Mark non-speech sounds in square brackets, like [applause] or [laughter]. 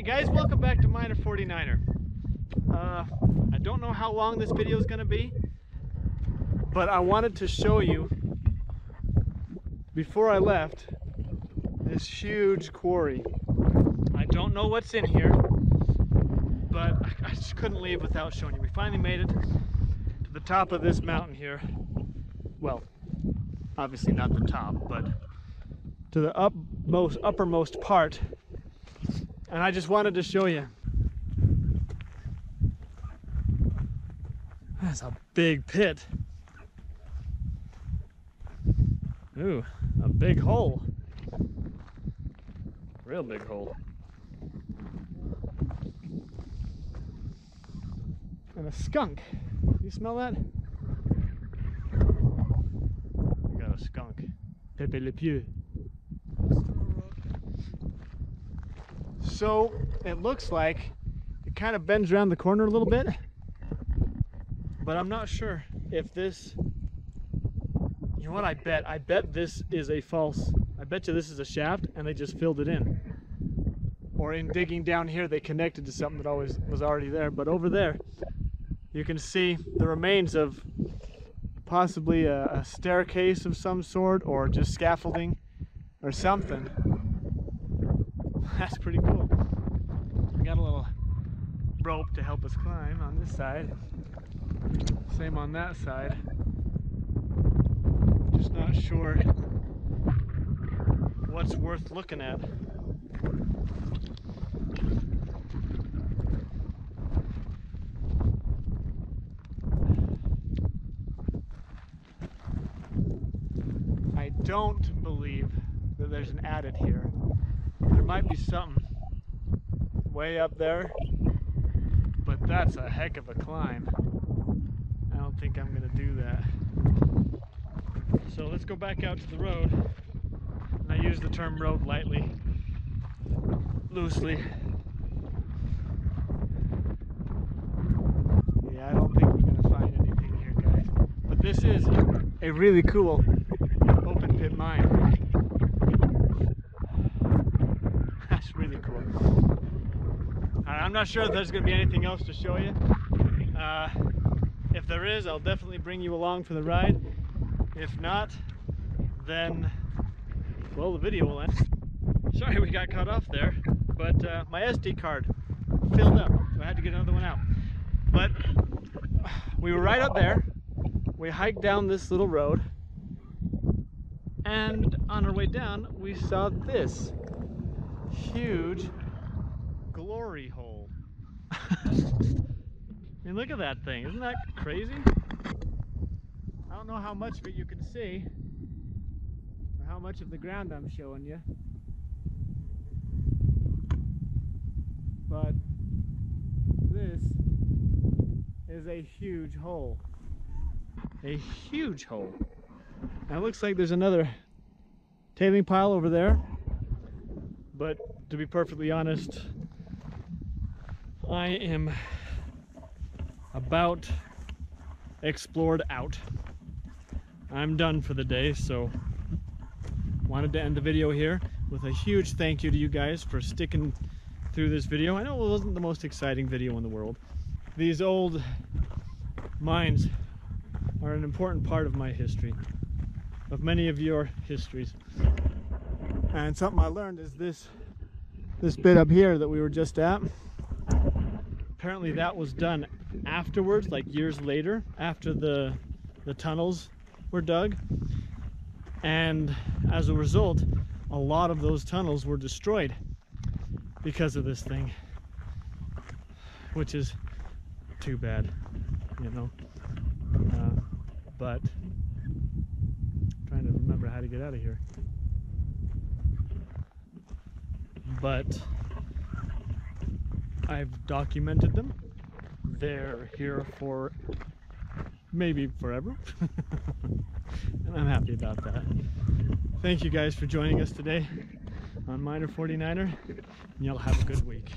Alright guys, welcome back to Miner 49er. Uh, I don't know how long this video is going to be, but I wanted to show you, before I left, this huge quarry. I don't know what's in here, but [laughs] I just couldn't leave without showing you. We finally made it to the top of this mountain here. Well, obviously not the top, but to the upmost, uppermost part. And I just wanted to show you. That's a big pit. Ooh, a big hole. Real big hole. And a skunk. You smell that? We got a skunk. Pepe Le Pew. So it looks like it kind of bends around the corner a little bit, but I'm not sure if this, you know what I bet? I bet this is a false, I bet you this is a shaft and they just filled it in. Or in digging down here, they connected to something that always was already there. But over there, you can see the remains of possibly a, a staircase of some sort or just scaffolding or something. [laughs] That's pretty cool. We got a little rope to help us climb on this side. Same on that side. Just not sure what's worth looking at. I don't believe that there's an adit here. There might be something way up there, but that's a heck of a climb. I don't think I'm gonna do that. So let's go back out to the road. And I use the term road lightly, loosely. Yeah, I don't think we're gonna find anything here, guys. But this is a really cool open pit mine. That's really cool. I'm not sure if there's going to be anything else to show you. Uh, if there is, I'll definitely bring you along for the ride. If not, then, well, the video will end. Sorry we got cut off there, but uh, my SD card filled up, so I had to get another one out. But we were right up there. We hiked down this little road, and on our way down, we saw this huge glory hole. [laughs] I mean, look at that thing. Isn't that crazy? I don't know how much of it you can see, or how much of the ground I'm showing you. But this is a huge hole. A huge hole. Now it looks like there's another tailing pile over there. But to be perfectly honest, I am about explored out. I'm done for the day, so wanted to end the video here with a huge thank you to you guys for sticking through this video. I know it wasn't the most exciting video in the world. These old mines are an important part of my history, of many of your histories. And something I learned is this this bit up here that we were just at. Apparently that was done afterwards, like years later, after the the tunnels were dug. And as a result, a lot of those tunnels were destroyed because of this thing. Which is too bad, you know. Uh, but I'm trying to remember how to get out of here. but I've documented them. They're here for maybe forever. [laughs] and I'm happy about that. Thank you guys for joining us today on Miner 49er, and y'all have a good week.